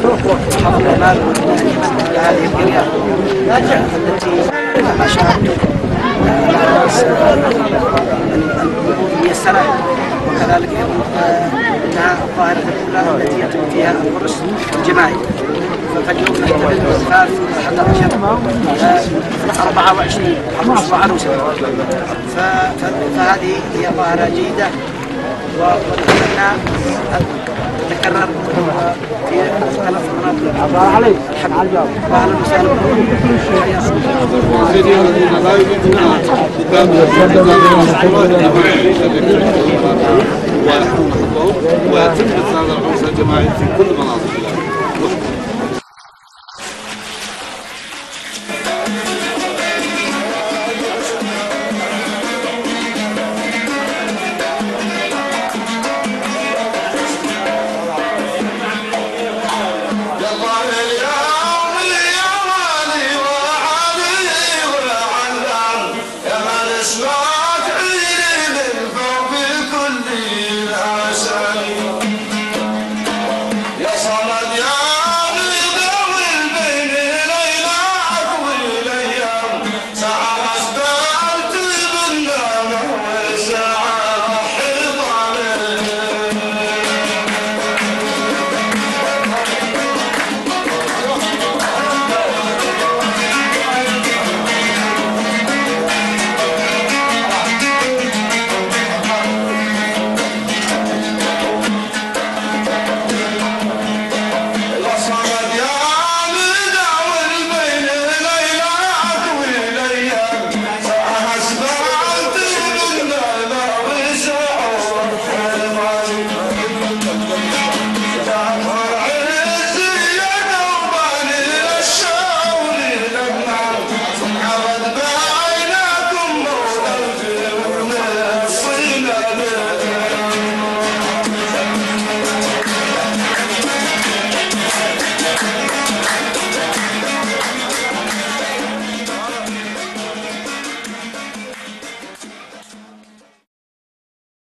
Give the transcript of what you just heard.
حفظ المال لهذه القرية التي ما شاهدت ميسرة وكذلك انها الظاهرة الأولى التي يتم فيها القرص الجماعي نحتفل بالثالث والحد عشر 24 حرص وعروسة فهذه هي ظاهرة جيدة تتكرر في مختلف مناطق الحمد واهلا وسهلا ويتم هذا العنصر الجماعي في كل مناطق